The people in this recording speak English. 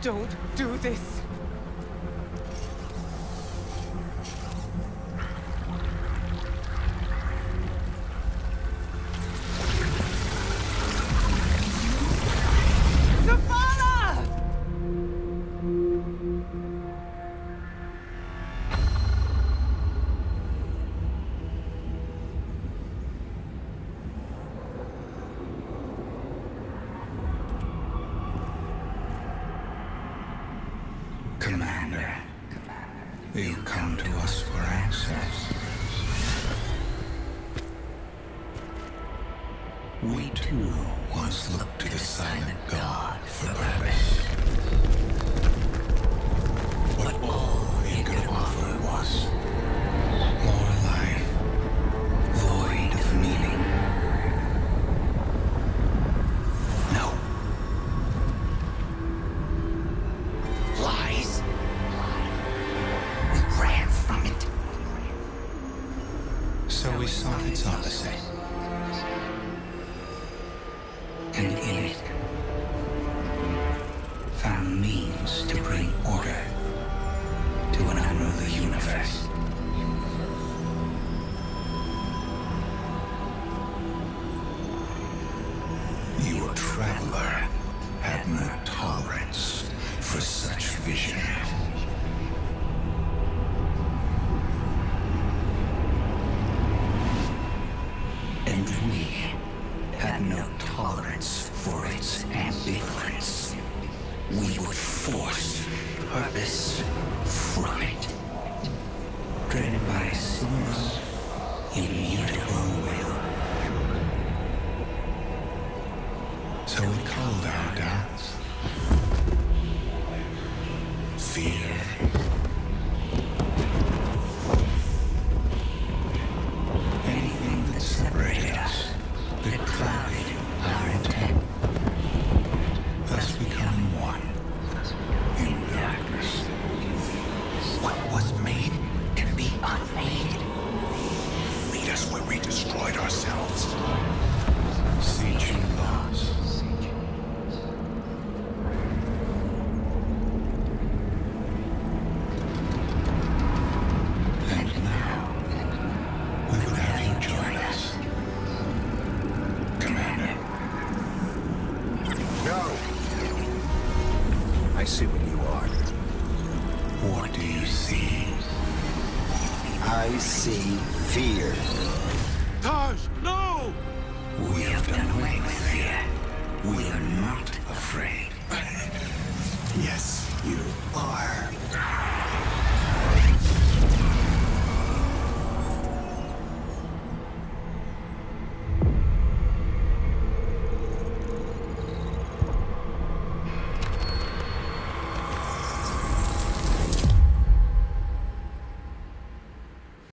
Don't do this. Commander, you come to us for answers. We too once looked to Sought its opposite. And in it, found means to bring order to an unruly universe. Your traveler had no tolerance for such vision. No tolerance for its ambivalence. We would force purpose from it, driven by a single, immutable will. So we called our doubts fear. See what you are. What do you see? I see fear. Tajh, no! We have done away with fear. We are not afraid. Yes.